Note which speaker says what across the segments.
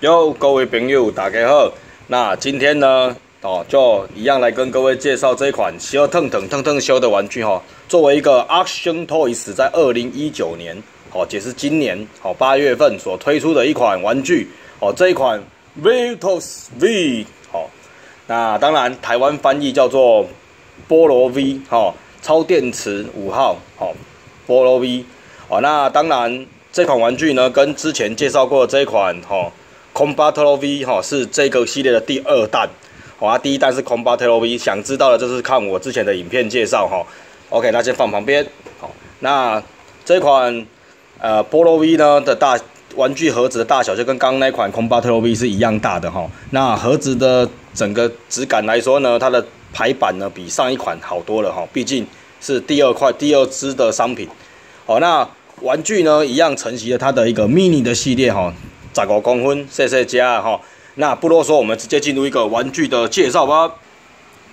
Speaker 1: 哟，各位朋友，大家好。那今天呢，哦，就一样来跟各位介绍这一款小腾腾腾腾修的玩具哈。作为一个 Action Toys 在二零一九年，哦，也是今年哦八月份所推出的一款玩具哦。这一款 Vitos V，好，那当然台湾翻译叫做菠萝 V，哈，超电池五号，好，菠萝 V，哦，那当然这款玩具呢，跟之前介绍过这一款哈。Combattle V 哈是这个系列的第二弹，好啊，第一弹是 Combattle V，想知道的就是看我之前的影片介绍哈。OK，那先放旁边。好，那这款呃菠萝 V 呢的大玩具盒子的大小就跟刚刚那款 Combattle V 是一样大的哈。那盒子的整个质感来说呢，它的排版呢比上一款好多了哈，毕竟是第二块第二支的商品。好，那玩具呢一样承袭了它的一个 Mini 的系列哈。十五公分，谢谢家哈。那不啰嗦，我们直接进入一个玩具的介绍吧。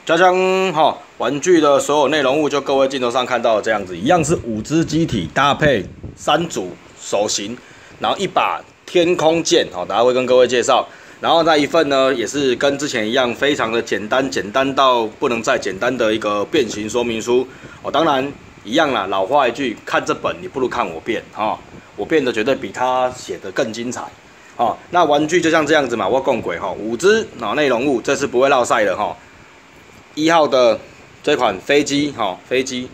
Speaker 1: 加将哈，玩具的所有内容物就各位镜头上看到这样子，一样是五只机体搭配三组手型，然后一把天空剑，哈，大家会跟各位介绍。然后那一份呢，也是跟之前一样，非常的简单，简单到不能再简单的一个变形说明书。哦，当然一样啦，老话一句，看这本你不如看我变哈，我变的绝对比他写的更精彩。哦，那玩具就像这样子嘛，我共轨哈，五只哦内容物，这次不会落晒的哈。一号的这款飞机哈，飞机，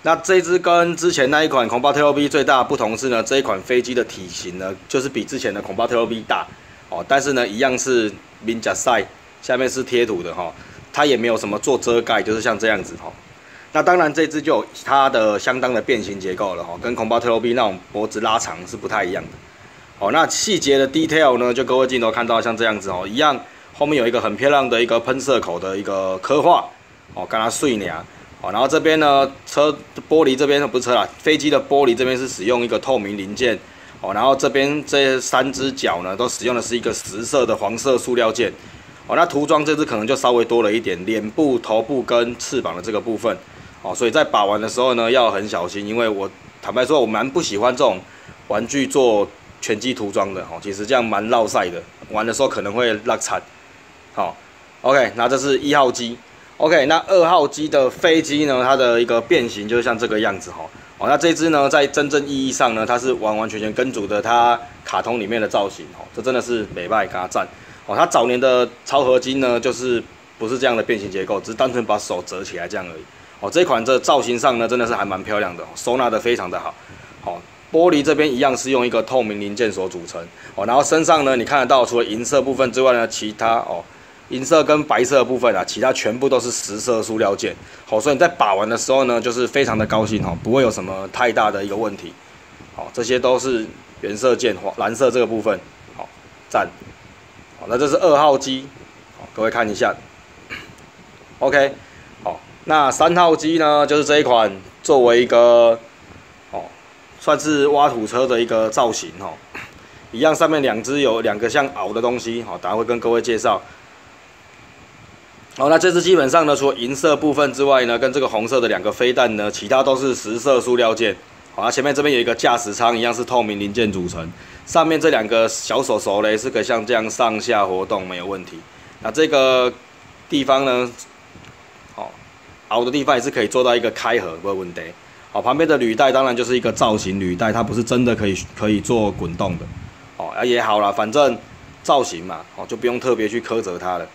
Speaker 1: 那这只跟之前那一款恐怕 T O B 最大不同是呢，这一款飞机的体型呢，就是比之前的恐怕 T O B 大哦，但是呢，一样是明甲赛，下面是贴图的哈，它也没有什么做遮盖，就是像这样子哈。那当然这只就有它的相当的变形结构了哈，跟恐怕 T O B 那种脖子拉长是不太一样的。哦，那细节的 detail 呢，就各位镜头看到像这样子哦，一样后面有一个很漂亮的一个喷射口的一个刻画，哦，跟它碎呢，哦，然后这边呢，车玻璃这边不是车啦，飞机的玻璃这边是使用一个透明零件，哦，然后这边这三只脚呢，都使用的是一个实色的黄色塑料件，哦，那涂装这只可能就稍微多了一点，脸部、头部跟翅膀的这个部分，哦，所以在把玩的时候呢，要很小心，因为我坦白说，我蛮不喜欢这种玩具做。全机涂装的哦，其实这样蛮绕晒的，玩的时候可能会落惨。好，OK，那这是一号机，OK，那二号机的飞机呢，它的一个变形就像这个样子哈。哦，那这只呢，在真正意义上呢，它是完完全全跟组的它卡通里面的造型哦，这真的是美败嘎赞哦。它早年的超合金呢，就是不是这样的变形结构，只是单纯把手折起来这样而已。哦，这款这造型上呢，真的是还蛮漂亮的，收纳的非常的，好。玻璃这边一样是用一个透明零件所组成哦，然后身上呢，你看得到除了银色部分之外呢，其他哦，银色跟白色部分啊，其他全部都是实色塑料件。好，所以你在把玩的时候呢，就是非常的高兴哈，不会有什么太大的一个问题。好，这些都是原色件，黄蓝色这个部分，好，赞。好，那这是二号机，好，各位看一下。OK，好，那三号机呢，就是这一款作为一个。算是挖土车的一个造型哈，一样上面两只有两个像螯的东西哈，等下会跟各位介绍。好，那这只基本上呢，除了银色部分之外呢，跟这个红色的两个飞弹呢，其他都是实色塑料件。好，前面这边有一个驾驶舱，一样是透明零件组成。上面这两个小手手嘞，是可以像这样上下活动，没有问题。那这个地方呢，好，螯的地方也是可以做到一个开合，没有问题。好，旁边的履带当然就是一个造型履带，它不是真的可以可以做滚动的。哦，啊也好了，反正造型嘛，哦就不用特别去苛责它了。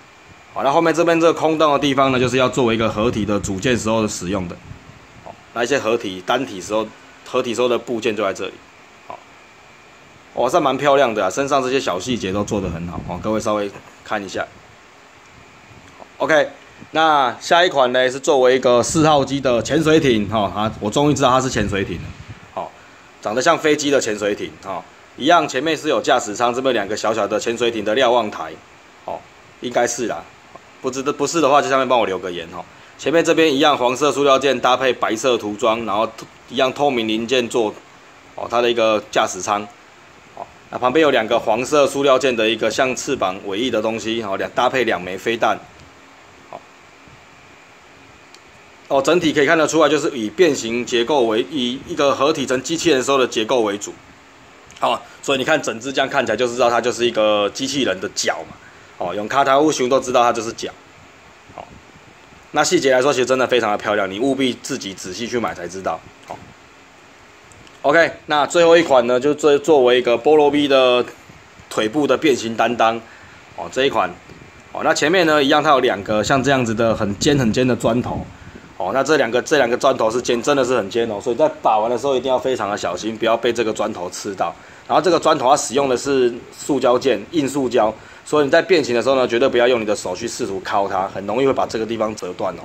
Speaker 1: 好，那后面这边这个空洞的地方呢，就是要作为一个合体的组件时候的使用的。哦，那一些合体单体时候合体时候的部件就在这里。好，哇，这蛮漂亮的啊，身上这些小细节都做得很好。哦，各位稍微看一下。OK。那下一款呢是作为一个四号机的潜水艇，哈啊，我终于知道它是潜水艇了，好，长得像飞机的潜水艇，哈，一样前面是有驾驶舱，这边两个小小的潜水艇的瞭望台，哦，应该是啦，不知道不是的话就下面帮我留个言哈。前面这边一样黄色塑料件搭配白色涂装，然后一样透明零件做，哦，它的一个驾驶舱，哦，那旁边有两个黄色塑料件的一个像翅膀尾翼的东西，好，两搭配两枚飞弹。哦，整体可以看得出来，就是以变形结构为以一个合体成机器人时候的结构为主。好，所以你看整只这样看起来就知道它就是一个机器人的脚嘛。哦，用卡塔乌熊都知道它就是脚。好，那细节来说其实真的非常的漂亮，你务必自己仔细去买才知道。好，OK，那最后一款呢，就作作为一个菠萝 V 的腿部的变形担当。哦，这一款。哦，那前面呢一样，它有两个像这样子的很尖很尖的砖头。哦，那这两个这两个砖头是尖，真的是很尖哦，所以在把玩的时候一定要非常的小心，不要被这个砖头刺到。然后这个砖头它使用的是塑胶件，硬塑胶，所以你在变形的时候呢，绝对不要用你的手去试图敲它，很容易会把这个地方折断哦。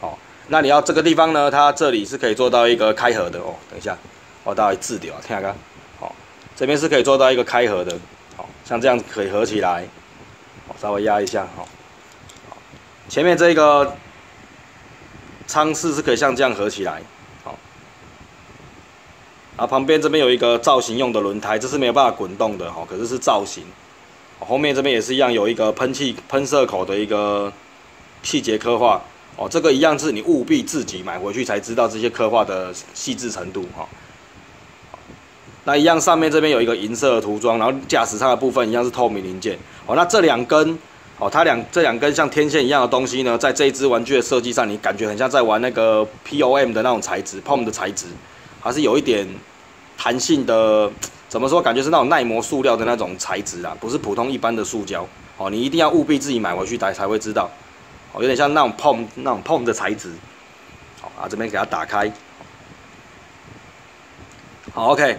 Speaker 1: 哦，那你要这个地方呢，它这里是可以做到一个开合的哦。等一下，我大概字掉，听下看。好，这边是可以做到一个开合的，好像这样可以合起来。好，稍微压一下，好，前面这个。舱室是可以像这样合起来，好，啊，旁边这边有一个造型用的轮胎，这是没有办法滚动的，哈，可是是造型。后面这边也是一样，有一个喷气喷射口的一个细节刻画，哦，这个一样是你务必自己买回去才知道这些刻画的细致程度，哈。那一样上面这边有一个银色的涂装，然后驾驶舱的部分一样是透明零件，哦，那这两根。哦，它两这两根像天线一样的东西呢，在这一只玩具的设计上，你感觉很像在玩那个 POM 的那种材质，POM 的材质，还是有一点弹性的，怎么说？感觉是那种耐磨塑料的那种材质啊，不是普通一般的塑胶。哦，你一定要务必自己买回去才才会知道。哦，有点像那种 POM 那种 POM 的材质。好啊，这边给它打开。好，OK。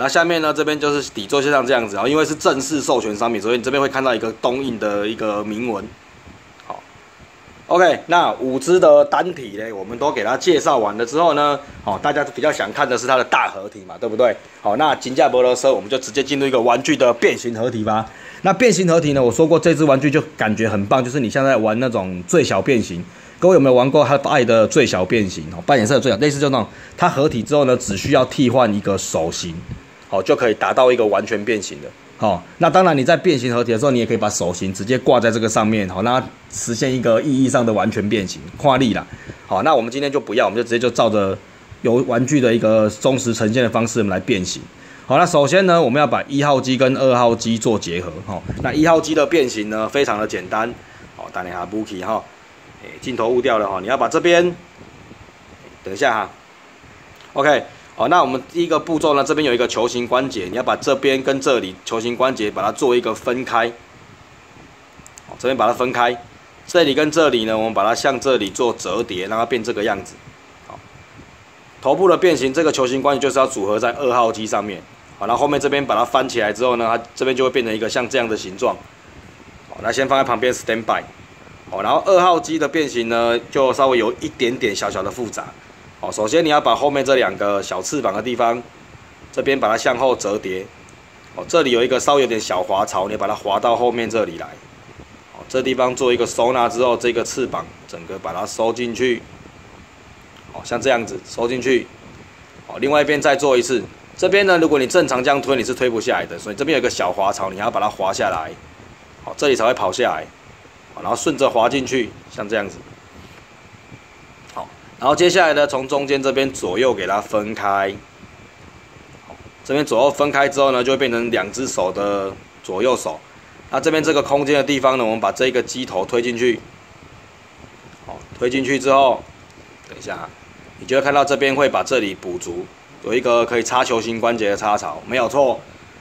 Speaker 1: 那下面呢？这边就是底座就像这样子啊，因为是正式授权商品，所以你这边会看到一个东印的一个铭文。好，OK，那五只的单体呢，我们都给它介绍完了之后呢，好，大家比较想看的是它的大合体嘛，对不对？好，那金价博罗车，我们就直接进入一个玩具的变形合体吧。那变形合体呢，我说过这只玩具就感觉很棒，就是你现在玩那种最小变形。各位有没有玩过它爱的最小变形？哦，扮演色的最小，类似就那种，它合体之后呢，只需要替换一个手型。好，就可以达到一个完全变形的。好，那当然你在变形合体的时候，你也可以把手型直接挂在这个上面，好，让它实现一个意义上的完全变形，跨力啦。好，那我们今天就不要，我们就直接就照着有玩具的一个忠实呈现的方式，我们来变形。好，那首先呢，我们要把一号机跟二号机做结合。好，那一号机的变形呢，非常的简单。好，打你下 b o o k y 哈，诶，镜头误掉了哈，你要把这边，等一下哈，OK。好，那我们第一个步骤呢，这边有一个球形关节，你要把这边跟这里球形关节把它做一个分开。好，这边把它分开，这里跟这里呢，我们把它向这里做折叠，让它变这个样子。好，头部的变形，这个球形关节就是要组合在二号机上面。好，那后后面这边把它翻起来之后呢，它这边就会变成一个像这样的形状。好，那先放在旁边 stand by。好，然后二号机的变形呢，就稍微有一点点小小的复杂。好，首先你要把后面这两个小翅膀的地方，这边把它向后折叠。哦，这里有一个稍微有点小滑槽，你把它滑到后面这里来。哦，这地方做一个收纳之后，这个翅膀整个把它收进去。哦，像这样子收进去。哦，另外一边再做一次。这边呢，如果你正常这样推，你是推不下来的，所以这边有个小滑槽，你要把它滑下来。哦，这里才会跑下来。好，然后顺着滑进去，像这样子。然后接下来呢，从中间这边左右给它分开，这边左右分开之后呢，就会变成两只手的左右手。那这边这个空间的地方呢，我们把这个机头推进去，好，推进去之后，等一下，你就会看到这边会把这里补足，有一个可以插球形关节的插槽，没有错。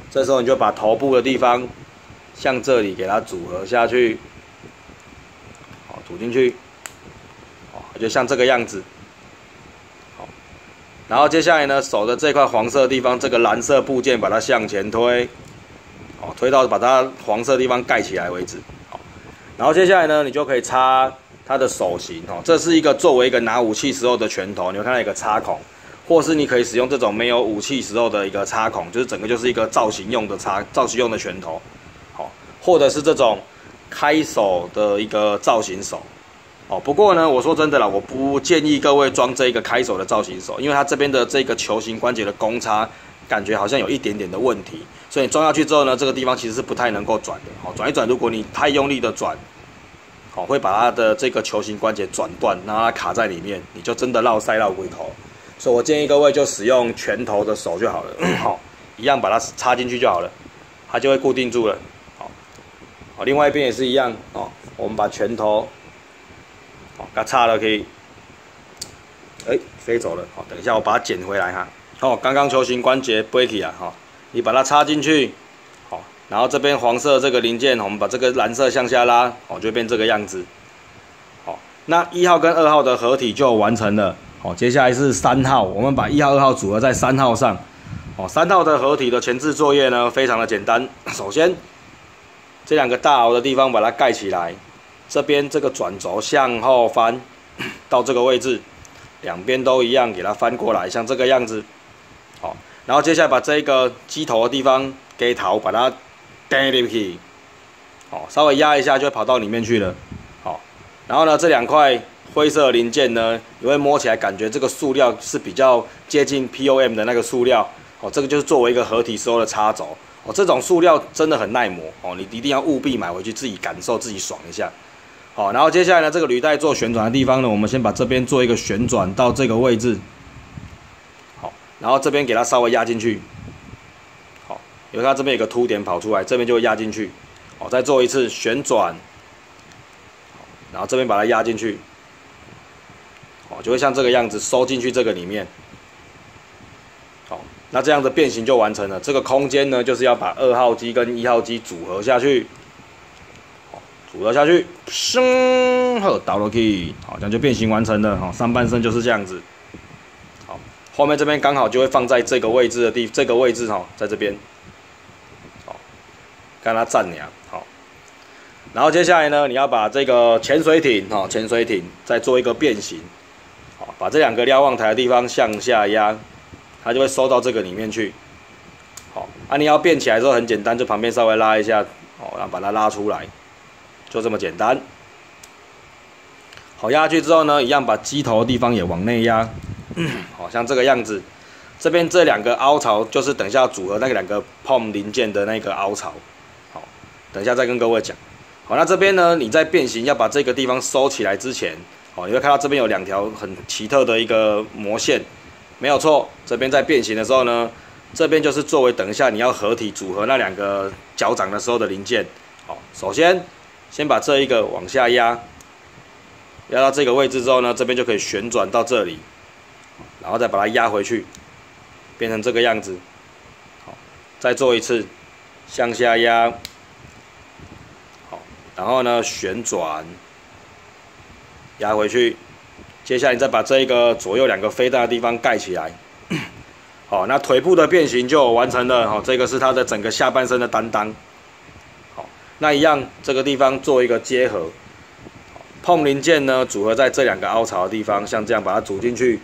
Speaker 1: 这时候你就把头部的地方向这里给它组合下去，好，组进去。就像这个样子，好，然后接下来呢，手的这块黄色地方，这个蓝色部件把它向前推，哦，推到把它黄色地方盖起来为止，好，然后接下来呢，你就可以插它的手型，哦，这是一个作为一个拿武器时候的拳头，你会看到一个插孔，或是你可以使用这种没有武器时候的一个插孔，就是整个就是一个造型用的插，造型用的拳头，好，或者是这种开手的一个造型手。哦，不过呢，我说真的啦，我不建议各位装这一个开手的造型手，因为它这边的这个球形关节的公差，感觉好像有一点点的问题，所以你装下去之后呢，这个地方其实是不太能够转的。好，转一转，如果你太用力的转，好，会把它的这个球形关节转断，让它卡在里面，你就真的绕塞绕龟头。所以我建议各位就使用拳头的手就好了。好，一样把它插进去就好了，它就会固定住了。好，好，另外一边也是一样哦，我们把拳头，好，它插了可以，哎，飞走了。好，等一下我把它捡回来哈。哦，刚刚球形关节 break 啊，哈，你把它插进去，好，然后这边黄色这个零件，我们把这个蓝色向下拉，哦，就变这个样子。好，那一号跟二号的合体就完成了。好，接下来是三号，我们把一号、二号组合在三号上。哦，三号的合体的前置作业呢，非常的简单。首先，这两个大凹的地方把它盖起来，这边这个转轴向后翻 到这个位置，两边都一样，给它翻过来，像这个样子。好，然后接下来把这个机头的地方给头把它钉进去，好，稍微压一下就会跑到里面去了。好，然后呢，这两块灰色零件呢，你会摸起来感觉这个塑料是比较接近 POM 的那个塑料。哦，这个就是作为一个合体时候的插轴。哦，这种塑料真的很耐磨。哦，你一定要务必买回去自己感受，自己爽一下。好，然后接下来呢，这个履带做旋转的地方呢，我们先把这边做一个旋转到这个位置。好然后这边给它稍微压进去，好，因为它这边有个凸点跑出来，这边就会压进去，好，再做一次旋转，然后这边把它压进去，好，就会像这个样子收进去这个里面，好，那这样的变形就完成了。这个空间呢，就是要把二号机跟一号机组合下去，好，组合下去，升，好，倒落去，好，这样就变形完成了，好，上半身就是这样子。好后面这边刚好就会放在这个位置的地，这个位置哈，在这边，好，看它站两好，然后接下来呢，你要把这个潜水艇哈，潜水艇再做一个变形，好，把这两个瞭望台的地方向下压，它就会收到这个里面去，好，啊，你要变起来之后很简单，就旁边稍微拉一下，好，然后把它拉出来，就这么简单，好，压下去之后呢，一样把机头的地方也往内压。好像这个样子，这边这两个凹槽就是等一下组合那个两个 POM 零件的那个凹槽。好，等一下再跟各位讲。好，那这边呢，你在变形要把这个地方收起来之前，哦，你会看到这边有两条很奇特的一个模线，没有错。这边在变形的时候呢，这边就是作为等一下你要合体组合那两个脚掌的时候的零件。好，首先先把这一个往下压，压到这个位置之后呢，这边就可以旋转到这里。然后再把它压回去，变成这个样子。好，再做一次，向下压。好，然后呢旋转，压回去。接下来你再把这一个左右两个飞弹的地方盖起来。好，那腿部的变形就完成了。好，这个是它的整个下半身的担当。那一样这个地方做一个结合。碰零件呢组合在这两个凹槽的地方，像这样把它组进去。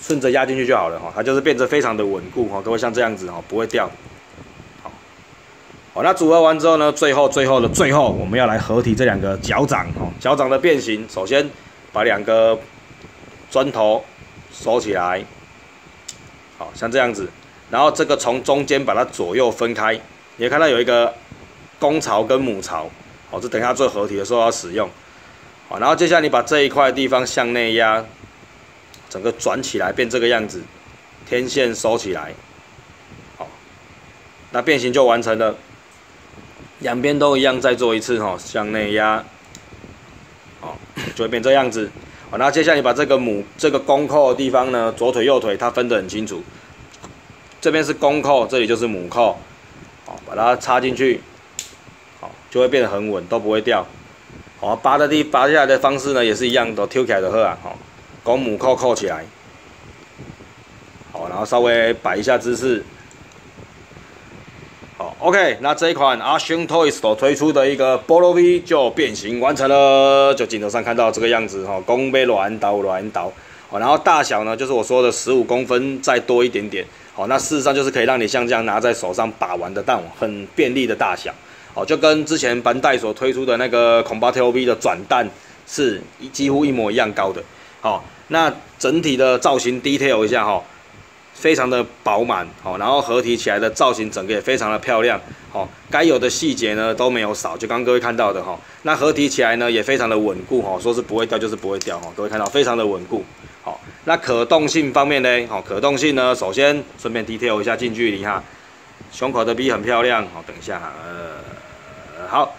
Speaker 1: 顺着压进去就好了哈，它就是变得非常的稳固哈，都会像这样子哈，不会掉。好，好，那组合完之后呢，最后最后的最后，我们要来合体这两个脚掌哈，脚掌的变形，首先把两个砖头收起来，好像这样子，然后这个从中间把它左右分开，你会看到有一个公槽跟母槽，好，这等一下做合体的时候要使用。好，然后接下来你把这一块地方向内压。整个转起来变这个样子，天线收起来，好，那变形就完成了。两边都一样，再做一次哈，向内压，哦，就会变这样子。好，那接下来你把这个母这个公扣的地方呢，左腿右腿它分得很清楚。这边是公扣，这里就是母扣，好，把它插进去，就会变得很稳，都不会掉。好，拔的地拔下来的方式呢，也是一样，都挑起来的好啊，好。公母扣扣起来，好，然后稍微摆一下姿势，好，OK，那这一款 Action Toys 所推出的一个菠萝 V 就变形完成了，就镜头上看到这个样子哈，弓背软刀软刀，好，然后大小呢，就是我说的十五公分再多一点点，好，那事实上就是可以让你像这样拿在手上把玩的弹，很便利的大小，好，就跟之前班代所推出的那个 Combat O V 的转弹是几乎一模一样高的，好。那整体的造型 detail 一下哈，非常的饱满，好，然后合体起来的造型整个也非常的漂亮，好，该有的细节呢都没有少，就刚各位看到的哈，那合体起来呢也非常的稳固哈，说是不会掉就是不会掉哈，各位看到非常的稳固，好。那可动性方面呢？好，可动性呢，首先顺便 detail 一下近距离哈，胸口的 B 很漂亮。好，等一下哈，呃，好，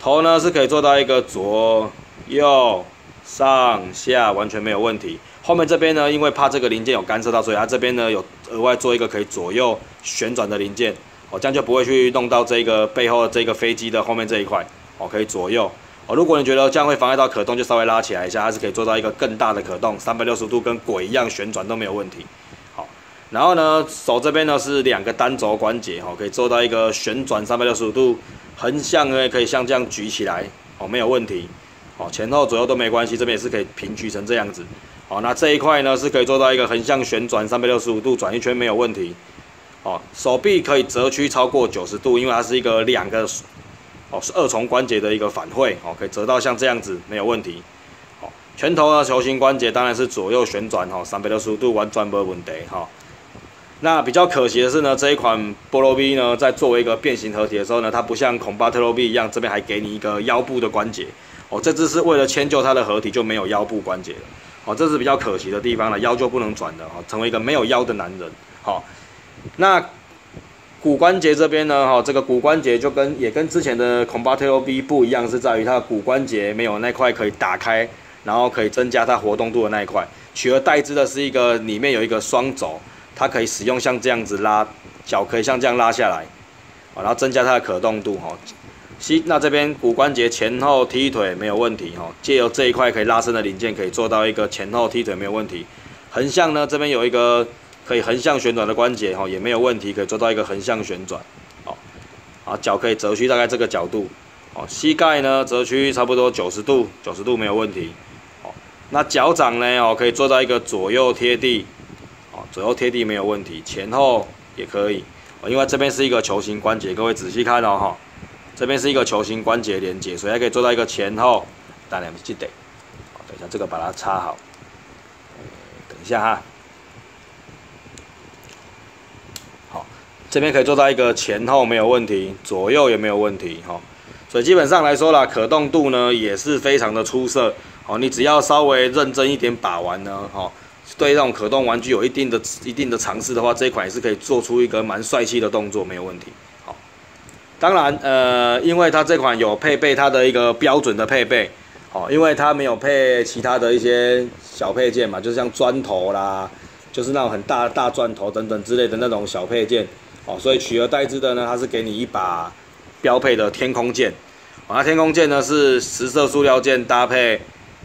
Speaker 1: 头呢是可以做到一个左右上下完全没有问题。后面这边呢，因为怕这个零件有干涉到，所以它这边呢有额外做一个可以左右旋转的零件。哦，这样就不会去弄到这个背后这个飞机的后面这一块。哦，可以左右。哦，如果你觉得这样会妨碍到可动，就稍微拉起来一下，它是可以做到一个更大的可动，三百六十度跟鬼一样旋转都没有问题。好，然后呢，手这边呢是两个单轴关节，哈，可以做到一个旋转三百六十度，横向呢可以像这样举起来，哦，没有问题。哦，前后左右都没关系，这边也是可以平举成这样子。哦，那这一块呢是可以做到一个横向旋转三百六十五度转一圈没有问题。哦，手臂可以折曲超过九十度，因为它是一个两个。哦，是二重关节的一个反馈，哦，可以折到像这样子没有问题。哦，拳头呢，球形关节当然是左右旋转，哈，三百六十五度完全没问题，哈。那比较可惜的是呢，这一款菠萝 B 呢，在作为一个变形合体的时候呢，它不像孔巴特罗 B 一样，这边还给你一个腰部的关节。哦，这只是为了迁就它的合体，就没有腰部关节了。哦，这是比较可惜的地方了，腰就不能转的，哦，成为一个没有腰的男人。好，那。骨关节这边呢，哈，这个骨关节就跟也跟之前的恐巴特罗 B 不一样，是在于它的骨关节没有那块可以打开，然后可以增加它活动度的那一块，取而代之的是一个里面有一个双轴，它可以使用像这样子拉脚，可以像这样拉下来，啊，然后增加它的可动度，哈。膝那这边骨关节前后踢腿没有问题，哈，借由这一块可以拉伸的零件，可以做到一个前后踢腿没有问题。横向呢，这边有一个。可以横向旋转的关节哈也没有问题，可以做到一个横向旋转，好，啊脚可以折曲大概这个角度，哦膝盖呢折曲差不多九十度，九十度没有问题，哦那脚掌呢哦可以做到一个左右贴地，左右贴地没有问题，前后也可以，因为这边是一个球形关节，各位仔细看哦哈，这边是一个球形关节连接，所以还可以做到一个前后，当然记得，等一下这个把它插好，等一下哈。好这边可以做到一个前后没有问题，左右也没有问题哈，所以基本上来说啦，可动度呢也是非常的出色。哦。你只要稍微认真一点把玩呢，哈，对这种可动玩具有一定的一定的尝试的话，这一款也是可以做出一个蛮帅气的动作，没有问题。好，当然呃，因为它这款有配备它的一个标准的配备，好，因为它没有配其他的一些小配件嘛，就像砖头啦，就是那种很大大钻头等等之类的那种小配件。哦，所以取而代之的呢，它是给你一把标配的天空剑。哦，那天空剑呢是十色塑料件搭配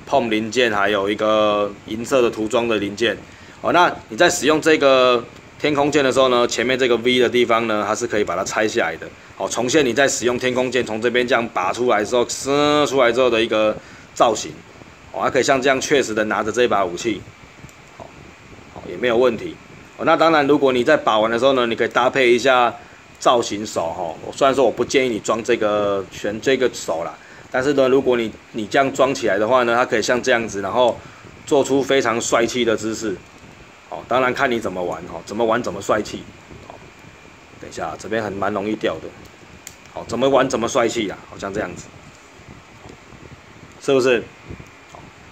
Speaker 1: 碰零件，还有一个银色的涂装的零件。哦，那你在使用这个天空剑的时候呢，前面这个 V 的地方呢，它是可以把它拆下来的。哦，重现你在使用天空剑从这边这样拔出来之后，伸出来之后的一个造型。哦，还可以像这样确实的拿着这把武器，哦，好也没有问题。哦那当然，如果你在把玩的时候呢，你可以搭配一下造型手哈。我虽然说我不建议你装这个全这个手啦，但是呢，如果你你这样装起来的话呢，它可以像这样子，然后做出非常帅气的姿势。哦，当然看你怎么玩哈，怎么玩怎么帅气。哦，等一下这边很蛮容易掉的。哦，怎么玩怎么帅气呀？好像这样子，是不是？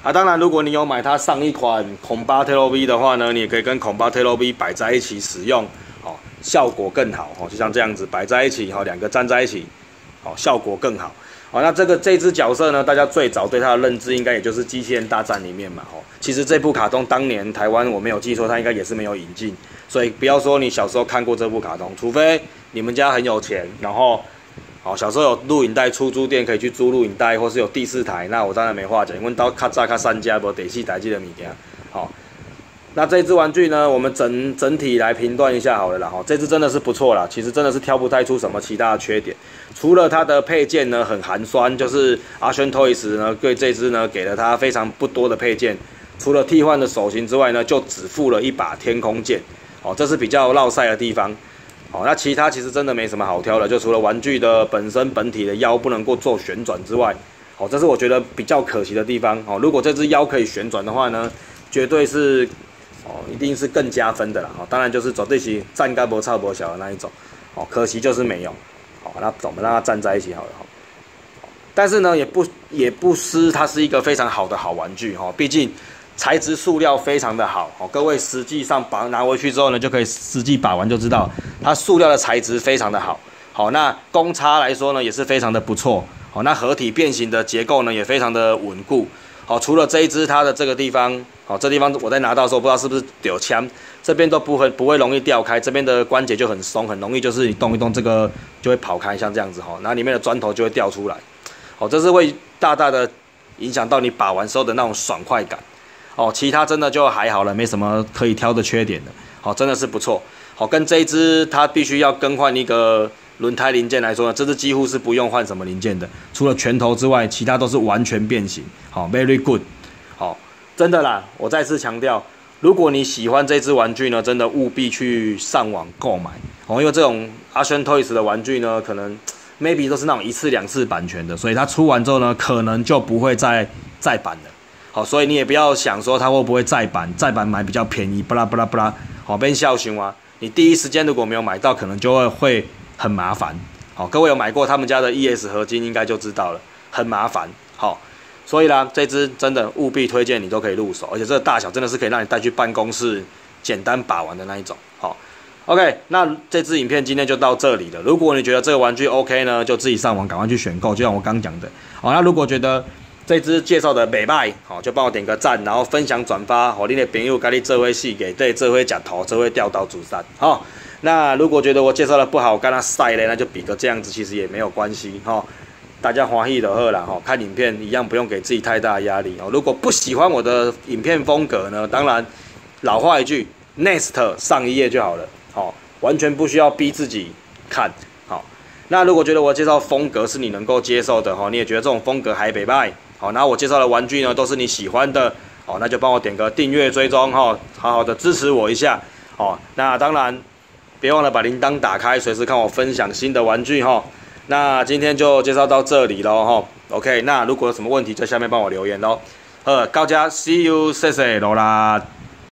Speaker 1: 啊，当然，如果你有买它上一款孔巴特罗 V 的话呢，你也可以跟孔巴特罗 V 摆在一起使用，哦，效果更好哦，就像这样子摆在一起，哈，两个站在一起，哦，效果更好。好，那这个这只角色呢，大家最早对它的认知应该也就是《机器人大战》里面嘛，哦，其实这部卡通当年台湾我没有记错，它应该也是没有引进，所以不要说你小时候看过这部卡通，除非你们家很有钱，然后。好，小时候有录影带出租店可以去租录影带，或是有第四台，那我当然没话讲。因为到卡扎卡三家不得四台这个物件。好，那这只玩具呢，我们整整体来评断一下好了啦。哈，这只真的是不错啦，其实真的是挑不太出什么其他的缺点，除了它的配件呢很寒酸，就是阿轩 Toys 呢对这只呢给了它非常不多的配件，除了替换的手型之外呢，就只附了一把天空剑。哦，这是比较落塞的地方。哦，那其他其实真的没什么好挑的，就除了玩具的本身本体的腰不能够做旋转之外，哦，这是我觉得比较可惜的地方。哦，如果这只腰可以旋转的话呢，绝对是，哦，一定是更加分的啦。哦，当然就是走这些站高不差不小的那一种。哦，可惜就是没有。好，那我们让它站在一起好了。哈，但是呢，也不也不失它是一个非常好的好玩具。哈，毕竟材质塑料非常的好，哦，各位实际上把拿回去之后呢，就可以实际把玩就知道，它塑料的材质非常的好，好，那公差来说呢，也是非常的不错，好，那合体变形的结构呢，也非常的稳固，好，除了这一只它的这个地方，好，这地方我在拿到的时候不知道是不是有枪，这边都不会不会容易掉开，这边的关节就很松，很容易就是你动一动这个就会跑开，像这样子哈，那里面的砖头就会掉出来，好，这是会大大的影响到你把玩时候的那种爽快感。哦，其他真的就还好了，没什么可以挑的缺点的。好，真的是不错。好，跟这一支它必须要更换一个轮胎零件来说呢，这支几乎是不用换什么零件的，除了拳头之外，其他都是完全变形。好，very good。好，真的啦，我再次强调，如果你喜欢这只玩具呢，真的务必去上网购买。哦，因为这种阿轩 Toys 的玩具呢，可能 maybe 都是那种一次两次版权的，所以它出完之后呢，可能就不会再再版了。好，所以你也不要想说它会不会再版，再版买比较便宜，不啦不啦不啦，好，变笑熊啊！你第一时间如果没有买到，可能就会会很麻烦。好，各位有买过他们家的 ES 合金，应该就知道了，很麻烦。好，所以啦，这支真的务必推荐你都可以入手，而且这个大小真的是可以让你带去办公室简单把玩的那一种。好，OK，那这支影片今天就到这里了。如果你觉得这个玩具 OK 呢，就自己上网赶快去选购，就像我刚讲的。好，那如果觉得这支介绍的美拜，好就帮我点个赞，然后分享转发，好，你的朋友跟你这回戏给对这回假头，这回掉到主山，好。那如果觉得我介绍的不好，跟他晒嘞，那就比个这样子，其实也没有关系，哈。大家欢喜的喝了，哈。看影片一样不用给自己太大压力哦。如果不喜欢我的影片风格呢，当然老话一句，next 上一页就好了，好，完全不需要逼自己看，好。那如果觉得我介绍风格是你能够接受的，哈，你也觉得这种风格还北拜。好，那我介绍的玩具呢，都是你喜欢的，哦，那就帮我点个订阅追踪哈，好好的支持我一下，哦，那当然，别忘了把铃铛打开，随时看我分享新的玩具哈。那今天就介绍到这里喽哈，OK，那如果有什么问题，在下面帮我留言喽。呃，高家，See you，谢谢罗拉。